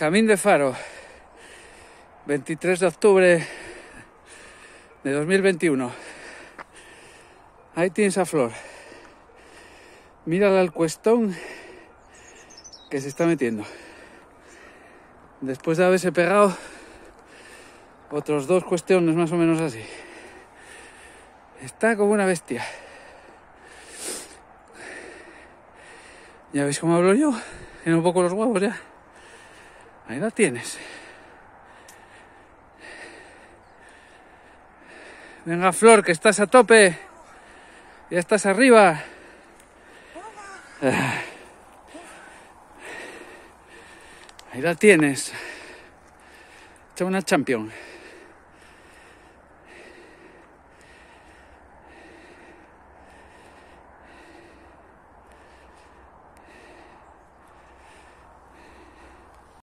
Camín de Faro, 23 de octubre de 2021. Ahí tienes a Flor. Mírala al cuestón que se está metiendo. Después de haberse pegado otros dos cuestiones más o menos así. Está como una bestia. Ya veis cómo hablo yo. Tiene un poco los huevos ya. Ahí la tienes. Venga, Flor, que estás a tope. Ya estás arriba. Ah. Ahí la tienes. Echa una champion.